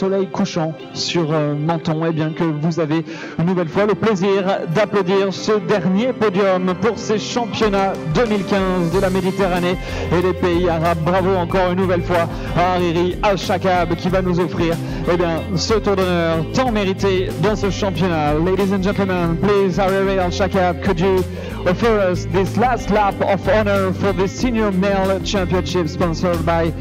soleil couchant sur euh, Menton, et bien que vous avez une nouvelle fois le plaisir d'applaudir ce dernier podium pour ces championnats 2015 de la Méditerranée et des pays arabes. Bravo encore une nouvelle fois à Hariri Al-Shakab qui va nous offrir eh bien, ce tour d'honneur tant mérité dans ce championnat. Ladies and gentlemen, please Hariri Al-Shakab, could you offer us this last lap of honor for the senior male championship sponsored by